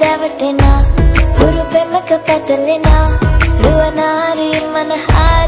దేవటినా ಹುರು ಬೆಲ್ಲಕ ಪೆದಲಿನ ರುವನಾರಿ ಮನಹಾರಿ